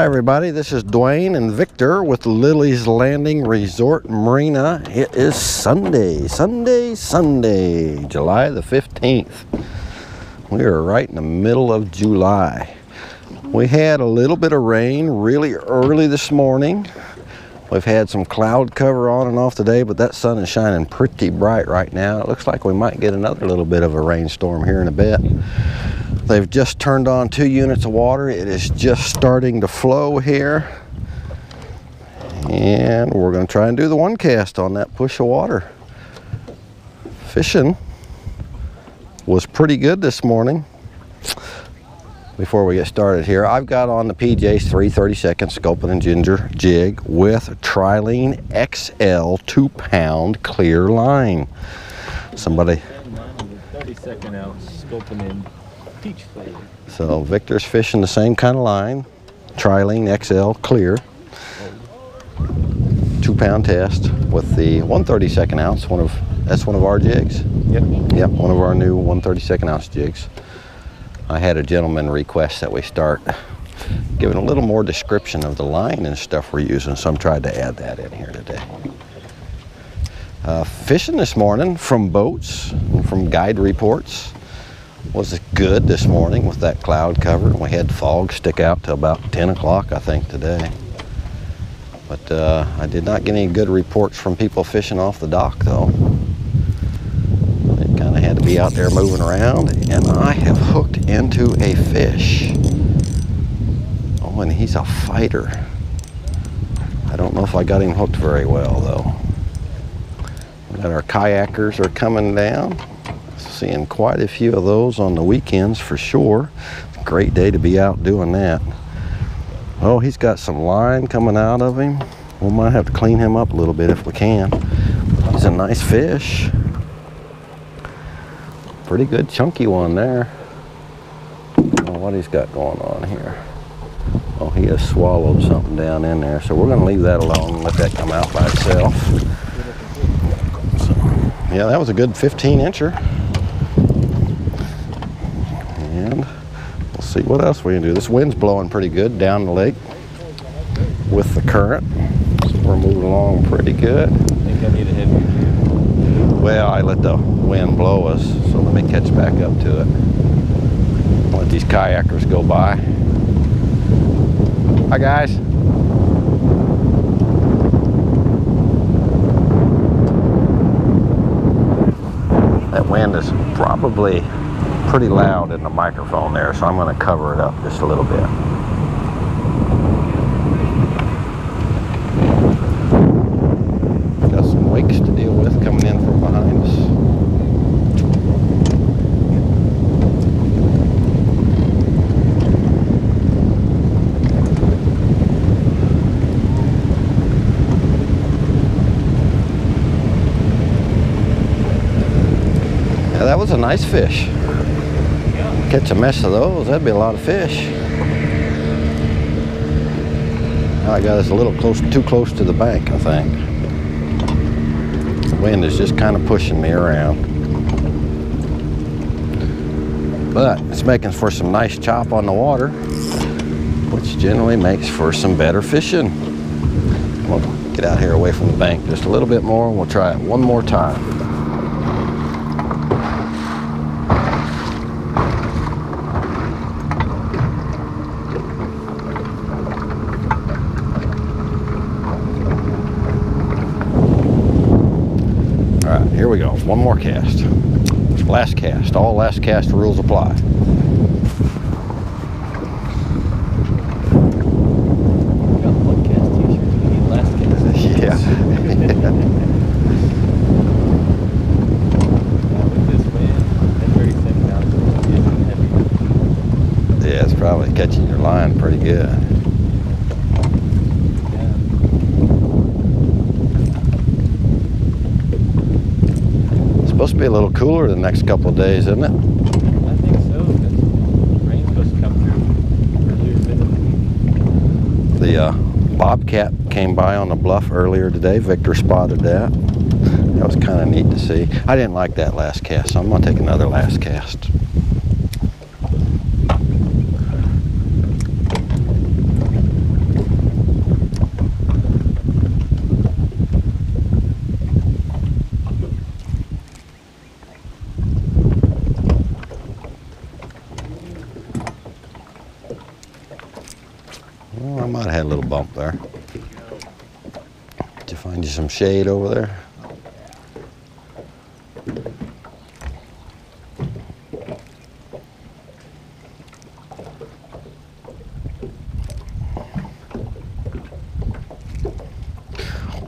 Hi everybody, this is Dwayne and Victor with Lilley's Landing Resort Marina. It is Sunday, Sunday, Sunday, July the 15th. We are right in the middle of July. We had a little bit of rain really early this morning. We've had some cloud cover on and off today, but that sun is shining pretty bright right now. It looks like we might get another little bit of a rainstorm here in a bit. They've just turned on two units of water. It is just starting to flow here. And we're gonna try and do the one cast on that push of water. Fishing was pretty good this morning. Before we get started here, I've got on the PJ's 330 second Sculpin and Ginger jig with Trilene XL two pound clear line. Somebody 30 second ounce Sculpin flavor. So Victor's fishing the same kind of line, Trilene XL clear, two pound test with the 132nd ounce. One of that's one of our jigs. Yep. Yep, one of our new 132nd ounce jigs. I had a gentleman request that we start giving a little more description of the line and stuff we're using, so I'm trying to add that in here today. Uh, fishing this morning from boats and from guide reports was good this morning with that cloud cover. and We had fog stick out till about 10 o'clock, I think, today. But uh, I did not get any good reports from people fishing off the dock, though. It kind of had to be out there moving around, and I have hooked into a fish. Oh, and he's a fighter. I don't know if I got him hooked very well, though. Got our kayakers are coming down seeing quite a few of those on the weekends for sure. Great day to be out doing that. Oh, he's got some line coming out of him. We might have to clean him up a little bit if we can. He's a nice fish. Pretty good chunky one there. Oh, what he's got going on here. Oh, he has swallowed something down in there. So we're going to leave that alone and let that come out by itself. So, yeah, that was a good 15 incher. And we'll see what else we can do. This wind's blowing pretty good down the lake with the current. So we're moving along pretty good. I think I need a Well, I let the wind blow us, so let me catch back up to it. Let these kayakers go by. Hi guys. That wind is probably pretty loud in the microphone there, so I'm going to cover it up just a little bit. Got some wakes to deal with coming in from behind us. That was a nice fish. Catch a mess of those, that'd be a lot of fish. I got us a little close, too close to the bank, I think. The wind is just kind of pushing me around. But it's making for some nice chop on the water, which generally makes for some better fishing. We'll get out here away from the bank just a little bit more and we'll try it one more time. All right, here we go. One more cast. Last cast. All last cast rules apply. We got one cast t-shirts. We need last cast. Yeah. Uh, with this wind, that 30 second ounce is getting heavy. yeah, it's probably catching your line pretty good. Yeah. It's supposed to be a little cooler the next couple of days, isn't it? I think so. Rain's supposed to come through earlier today. The uh, bobcat came by on the bluff earlier today. Victor spotted that. That was kind of neat to see. I didn't like that last cast, so I'm going to take another last cast. Bump there. Did you find you some shade over there?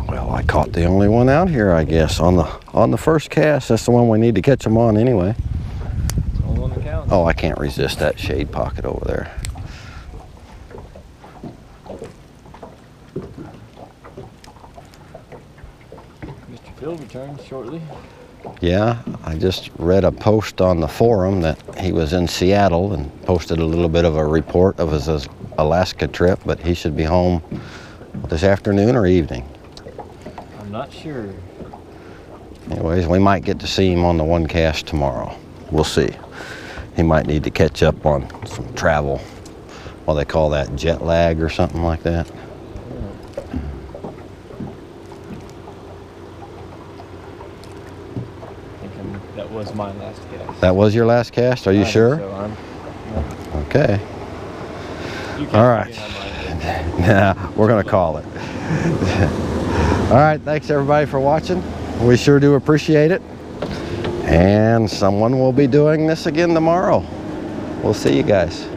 Well, I caught the only one out here, I guess, on the on the first cast. That's the one we need to catch them on anyway. The only one that. Oh, I can't resist that shade pocket over there. Mr. Phil returns shortly. Yeah, I just read a post on the forum that he was in Seattle and posted a little bit of a report of his Alaska trip, but he should be home this afternoon or evening. I'm not sure. Anyways, we might get to see him on the one cast tomorrow. We'll see. He might need to catch up on some travel. Well, they call that jet lag or something like that. I that was my last guess. That was your last cast? Are you I sure? So I'm, Okay. All right. Yeah, we're gonna call it. All right, thanks everybody for watching. We sure do appreciate it. And someone will be doing this again tomorrow. We'll see you guys.